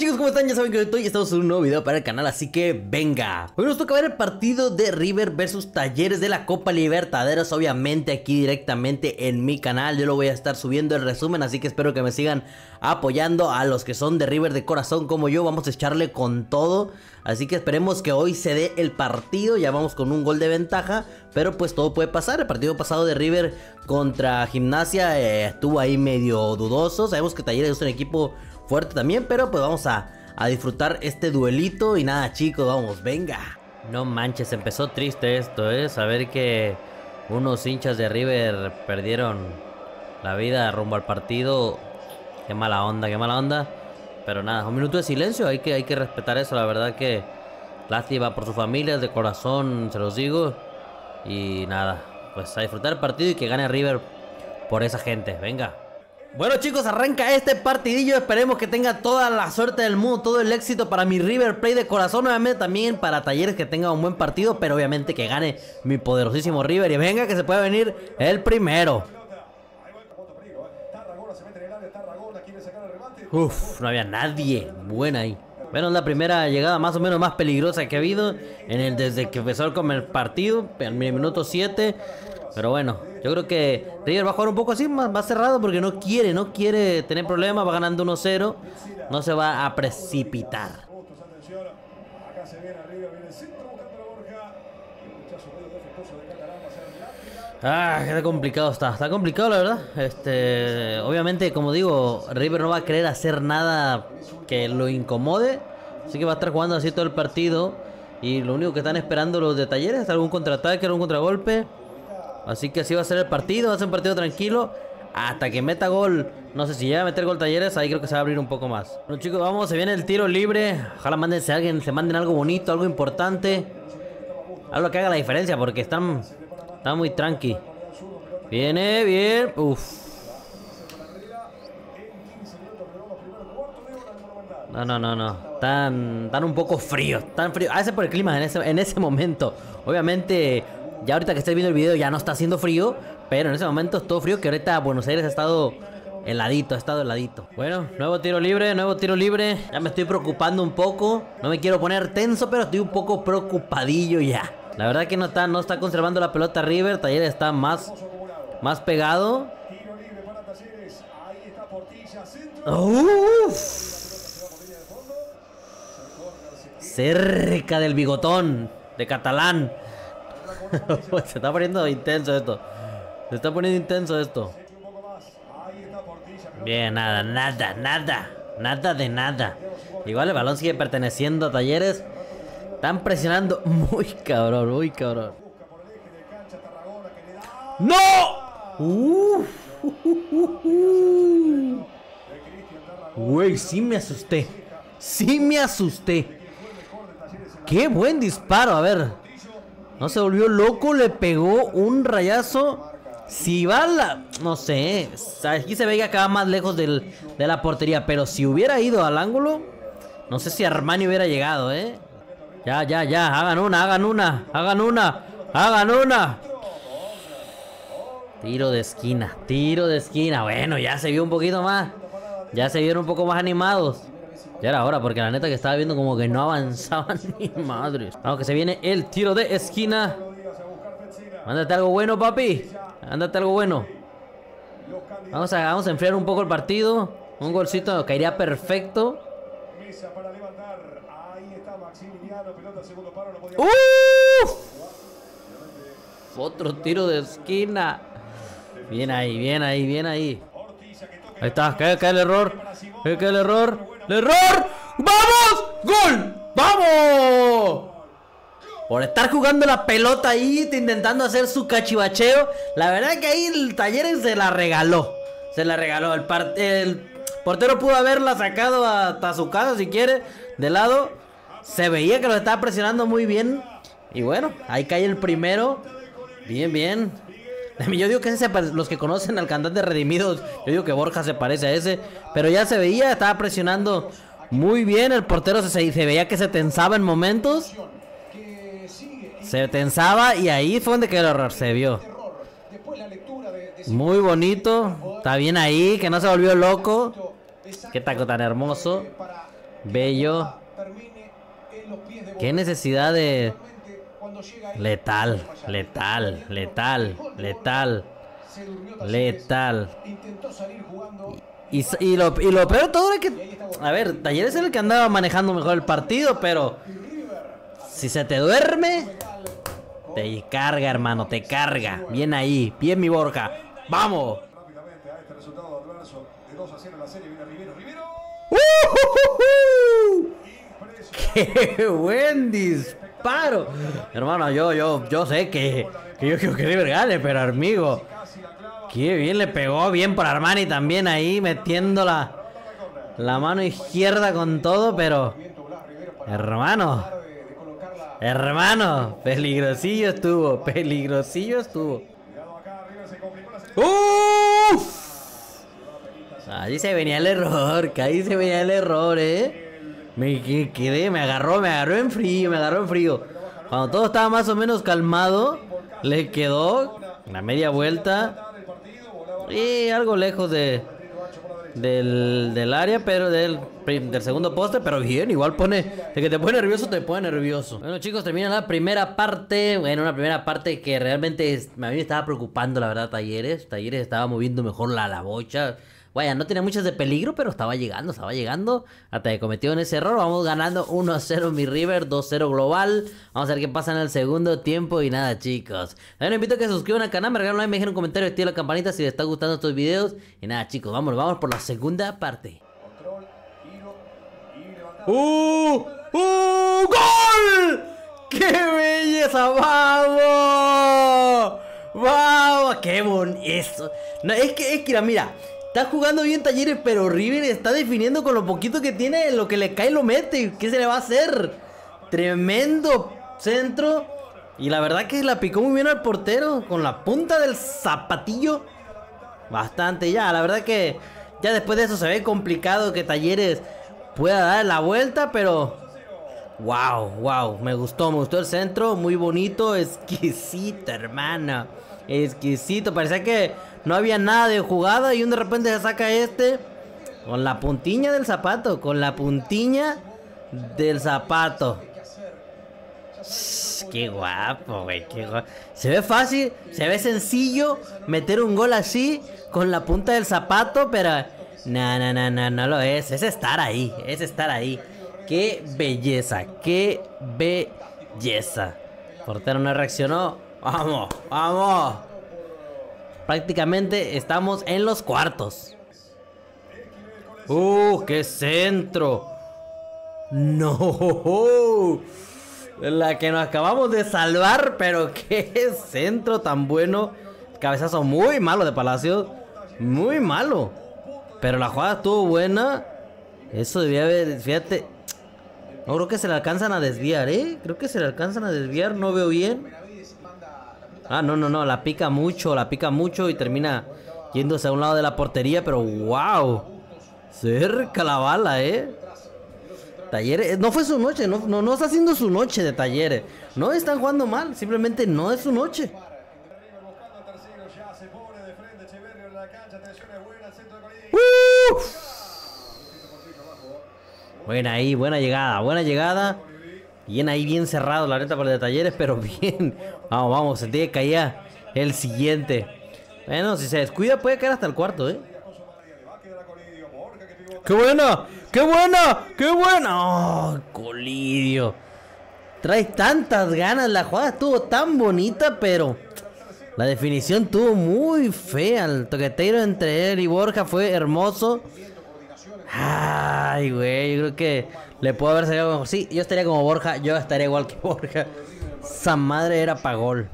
chicos? ¿Cómo están? Ya saben que hoy estamos en un nuevo video para el canal, así que venga. Hoy nos toca ver el partido de River versus Talleres de la Copa Libertadores Obviamente aquí directamente en mi canal. Yo lo voy a estar subiendo el resumen, así que espero que me sigan apoyando A los que son de River de corazón como yo, vamos a echarle con todo. Así que esperemos que hoy se dé el partido, ya vamos con un gol de ventaja Pero pues todo puede pasar, el partido pasado de River contra Gimnasia eh, estuvo ahí medio dudoso. Sabemos que Talleres es un equipo fuerte también, pero pues vamos a, disfrutar este duelito y nada chicos, vamos, venga. No manches, empezó triste esto, ¿eh? Saber que unos hinchas de River perdieron la vida rumbo al partido. Qué mala onda, qué mala onda. Pero nada, un minuto de silencio, hay que, hay que respetar eso, la verdad que lástima por sus familias, de corazón, se los digo. Y nada, pues a disfrutar el partido y que gane River por esa gente, venga. Bueno chicos, arranca este partidillo, esperemos que tenga toda la suerte del mundo, todo el éxito para mi River Play de corazón, obviamente también para Talleres que tenga un buen partido, pero obviamente que gane mi poderosísimo River y venga que se pueda venir el primero. Uf, no había nadie, buena ahí. Bueno, la primera llegada más o menos más peligrosa que ha habido en el desde que empezó el partido, en el minuto 7. Pero bueno, yo creo que River va a jugar un poco así, más, cerrado porque no quiere, no quiere tener problemas, va ganando 1-0, no se va a precipitar. Ah, qué complicado está, está complicado la verdad. Este, obviamente, como digo, River no va a querer hacer nada que lo incomode, así que va a estar jugando así todo el partido y lo único que están esperando los de Talleres es algún contraataque, algún contragolpe. Así que así va a ser el partido, va a ser un partido tranquilo. Hasta que meta gol, no sé si llega a meter gol Talleres, ahí creo que se va a abrir un poco más. Bueno chicos, vamos, se viene el tiro libre. Ojalá mándense a alguien, se manden algo bonito, algo importante. Algo que haga la diferencia, porque están, están muy tranqui. Viene, bien. Uf. No, no, no, no. Están, están un poco fríos. Tan fríos. A por el clima en ese, en ese momento. Obviamente ya ahorita que estoy viendo el video ya no está haciendo frío, pero en ese momento es frío que ahorita Buenos Aires ha estado heladito, ha estado heladito. Bueno, nuevo tiro libre, nuevo tiro libre. Ya me estoy preocupando un poco. No me quiero poner tenso, pero estoy un poco preocupadillo ya. La verdad que no está, no está conservando la pelota River. Taller está más, más pegado. Cerca del bigotón de Catalán. Se está poniendo intenso esto. Se está poniendo intenso esto. Bien, nada, nada, nada. Nada de nada. Igual el balón sigue perteneciendo a Talleres. Están presionando muy cabrón, muy cabrón. ¡No! Uh. Güey, sí me asusté. Sí me asusté. Qué buen disparo. A ver. No se volvió loco, le pegó un rayazo. Si va la... No sé. Aquí se ve que acaba más lejos de la portería. Pero si hubiera ido al ángulo... No sé si Armani hubiera llegado, ¿eh? Ya, ya, ya. Hagan una, hagan una. Hagan una. Hagan una. Tiro de esquina. Tiro de esquina. Bueno, ya se vio un poquito más. Ya se vieron un poco más animados. Ya era hora, porque la neta que estaba viendo como que no avanzaban ni madres. Vamos, que se viene el tiro de esquina. Mándate algo bueno, papi. Ándate algo bueno. Vamos a, vamos a enfriar un poco el partido. Un golcito caería perfecto. ¡Uf! Otro tiro de esquina. Bien ahí, bien ahí, bien ahí. Ahí está, cae, cae el error. Cae, cae el error error. ¡Vamos! ¡Gol! ¡Vamos! Por estar jugando la pelota ahí, intentando hacer su cachivacheo. La verdad que ahí el Talleres se la regaló. Se la regaló. El, el portero pudo haberla sacado hasta su casa si quiere. De lado. Se veía que lo estaba presionando muy bien. Y bueno, ahí cae el primero. Bien, bien. Yo digo que ese, los que conocen al cantante Redimidos, yo digo que Borja se parece a ese. Pero ya se veía, estaba presionando muy bien. El portero se, veía que se tensaba en momentos. Se tensaba y ahí fue donde quedó el error, se vio. Muy bonito. Está bien ahí, que no se volvió loco. Qué taco tan hermoso. Bello. Qué necesidad de... Letal, letal, letal, letal. Letal. Y, y, lo, y lo peor de todo es que... A ver, Talleres es el que andaba manejando mejor el partido, pero... Si se te duerme... Te carga, hermano, te carga. Bien ahí, bien mi Borja. ¡Vamos! ¡Qué buen disparo! Hermano, yo, yo, yo sé que, que yo quiero que River gane, pero amigo, qué bien le pegó, bien por Armani también ahí, metiendo la, la mano izquierda con todo, pero... Hermano, hermano, peligrosillo estuvo, peligrosillo estuvo. ¡Uf! Ahí se venía el error, que ahí se venía el error, eh. Me quedé, me agarró, me agarró en frío, me agarró en frío. Cuando todo estaba más o menos calmado, le quedó la media vuelta. Y algo lejos de del, del área, pero del, del segundo poste, pero bien, igual pone, de que te pone nervioso, te pone nervioso. Bueno chicos, termina la primera parte, bueno, una primera parte que realmente a mí me estaba preocupando, la verdad, Talleres. Talleres estaba moviendo mejor la, la bocha. Vaya, no tenía muchas de peligro, pero estaba llegando, estaba llegando. Hasta que cometió ese error. Vamos ganando 1-0 mi River, 2-0 global. Vamos a ver qué pasa en el segundo tiempo. Y nada, chicos. También invito a que se suscriban al canal, me regalen un like, me dejen un comentario, activen la campanita si les está gustando estos videos. Y nada, chicos, vamos, vamos por la segunda parte. ¡Uh! ¡Uh! ¡Gol! ¡Qué belleza! ¡Vamos! ¡Vamos! ¡Qué bonito! No, es que, es que, mira, Está jugando bien Talleres, pero River está definiendo con lo poquito que tiene, lo que le cae lo mete. ¿Qué se le va a hacer? Tremendo centro. Y la verdad que la picó muy bien al portero, con la punta del zapatillo. Bastante ya, la verdad que ya después de eso se ve complicado que Talleres pueda dar la vuelta, pero... Wow, wow, me gustó, me gustó el centro, muy bonito, exquisito, hermana. Exquisito, parecía que no había nada de jugada y un de repente se saca este con la puntiña del zapato, con la puntiña del zapato. qué guapo, güey, qué guapo. Se ve fácil, se ve sencillo meter un gol así con la punta del zapato, pero no, no, no, no, no lo es. Es estar ahí, es estar ahí. Qué belleza, qué belleza. Portero no reaccionó. Vamos, vamos prácticamente estamos en los cuartos. ¡Uh, qué centro! ¡No! La que nos acabamos de salvar, pero qué centro tan bueno. Cabezazo muy malo de Palacio. Muy malo. Pero la jugada estuvo buena. Eso debía haber, fíjate. No creo que se le alcanzan a desviar, ¿eh? Creo que se le alcanzan a desviar, no veo bien. Ah, no, no, no, la pica mucho, la pica mucho y termina yéndose a un lado de la portería, pero wow. Cerca la bala, eh. Talleres, no fue su noche, no, no, no está haciendo su noche de talleres. No están jugando mal, simplemente no es su noche. Buena ahí, buena llegada, buena llegada. Bien ahí, bien cerrado la neta por de talleres, pero bien. Vamos, vamos, se tiene que caer el siguiente. Bueno, si se descuida puede caer hasta el cuarto, ¿eh? ¡Qué buena! ¡Qué buena! ¡Qué buena! ¡Oh, Colidio! Trae tantas ganas. La jugada estuvo tan bonita, pero... La definición estuvo muy fea. El toquetero entre él y Borja fue hermoso. Ay, güey, yo creo que le puedo haber salido como... Sí, yo estaría como Borja, yo estaría igual que Borja. Esa madre era pa' gol.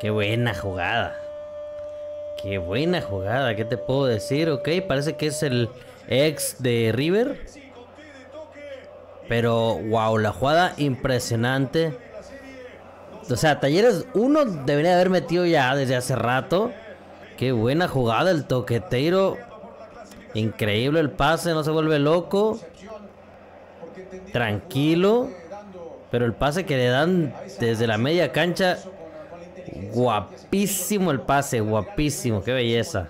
Qué buena jugada. Qué buena jugada, ¿qué te puedo decir? Ok, parece que es el ex de River. Pero, wow, la jugada impresionante. O sea, Talleres uno debería haber metido ya desde hace rato. Qué buena jugada el toquetero. Increíble el pase, no se vuelve loco. Tranquilo. Pero el pase que le dan desde la media cancha. Guapísimo el pase, guapísimo, qué belleza.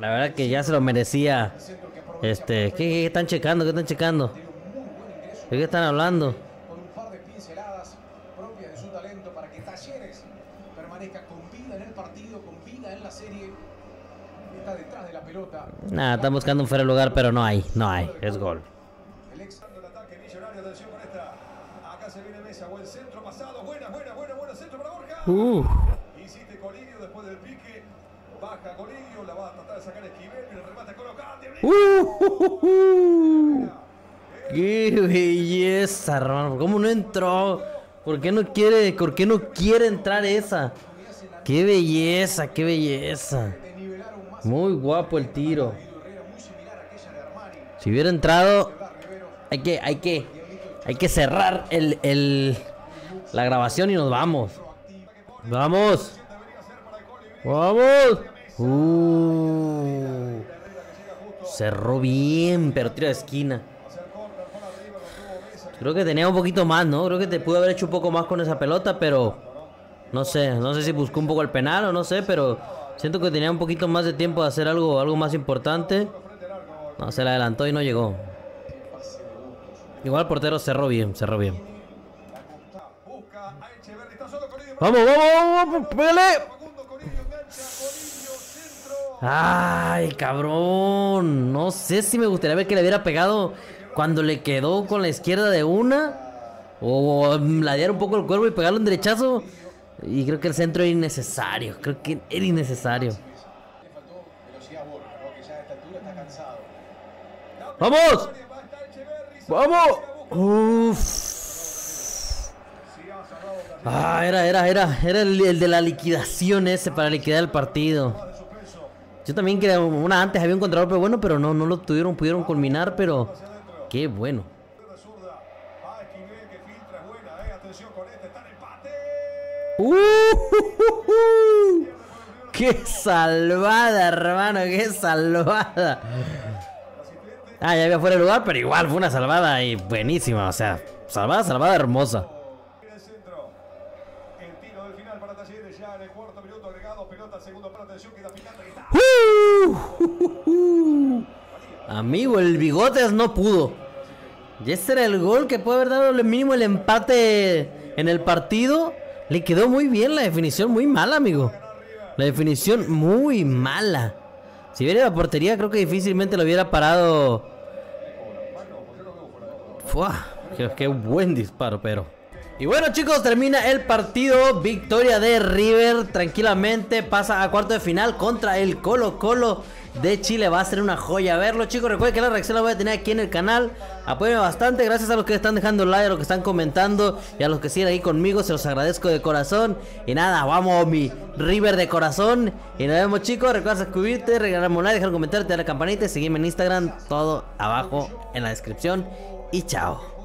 La verdad que ya se lo merecía. Este, ¿qué, están checando? ¿Qué están checando? ¿De qué están hablando? Con un par de pinceladas propias de su talento para que Talleres permanezca con vida en el partido, con vida en la serie. Está detrás de la pelota. Nada, están buscando un fuera de lugar, pero no hay, no hay, es gol. El ex del ataque millonario, atención con esta. Acá se viene Mesa, buen centro pasado, buena, buena, buena, buena centro para Borja. Uh. Hiciste Colidio después del pique. Baja Colidio, la va a tratar de sacar Esquivel, pero el remate colocado. Uh, uh, uh, ¡Qué belleza, hermano! ¿Cómo no entró? ¿Por qué no quiere, por qué no quiere entrar esa? ¡Qué belleza, qué belleza! Muy guapo el tiro. Si hubiera entrado, hay que, hay que, hay que cerrar el, el, la grabación y nos vamos. ¡Vamos! ¡Vamos! Uh, cerró bien, pero tira de esquina. Creo que tenía un poquito más, ¿no? Creo que te pudo haber hecho un poco más con esa pelota, pero... No sé, no sé si buscó un poco el penal o no sé, pero... Siento que tenía un poquito más de tiempo de hacer algo, algo más importante. No, se le adelantó y no llegó. Igual el portero cerró bien, cerró bien. ¡Vamos, vamos, vamos! ¡Pégale! ¡Ay, cabrón! No sé si me gustaría ver que le hubiera pegado cuando le quedó con la izquierda de una, o ladear un poco el cuerpo y pegarle un derechazo. Y creo que el centro era innecesario. Creo que era innecesario. ¡Vamos! ¡Vamos! Uf. Ah, era, era, era, era el, el, de la liquidación ese para liquidar el partido. Yo también quería una antes había un contragolpe bueno, pero no, no lo tuvieron, pudieron culminar, pero Qué bueno. Uh, ¡Qué salvada, hermano! ¡Qué salvada! Ah, ya había fuera de lugar, pero igual fue una salvada y buenísima. O sea, salvada, salvada hermosa. Amigo, el bigotes no pudo. Y ese era el gol que puede haber dado el mínimo el empate en el partido. Le quedó muy bien la definición, muy mala, amigo. La definición muy mala. Si viera la portería, creo que difícilmente lo hubiera parado. Fua, qué, buen disparo, pero. Y bueno chicos, termina el partido, victoria de River, tranquilamente pasa a cuarto de final contra el Colo Colo de Chile. Va a ser una joya verlo, chicos. Recuerden que la reacción la voy a tener aquí en el canal. Apóyenme bastante. Gracias a los que están dejando like, a los que están comentando y a los que siguen ahí conmigo. Se los agradezco de corazón. Y nada, vamos, mi River de corazón. Y nos vemos, chicos. Recuerda suscribirte, regalarme un like, dejar un comentario, te la campanita y seguirme en Instagram. Todo abajo en la descripción. Y chao.